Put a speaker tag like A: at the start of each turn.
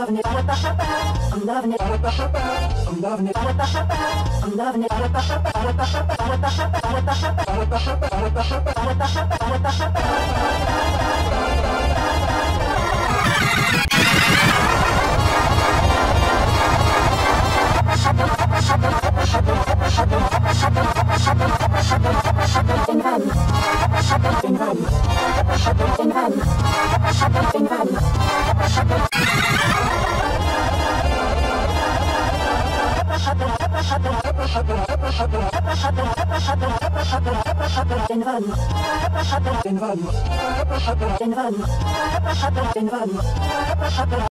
A: I'm loving it I'm loving it. I'm loving it I'm loving it. I'm loving it I'm loving it. I'm loving it I'm I'm loving loving it. it.
B: at the hopper. At the hopper. At the hopper. At the hopper. At the hopper. At the hopper. At the hopper. At the hopper. In runs. In runs. In runs. In runs.
C: Den Wagen.
B: Den Wagen.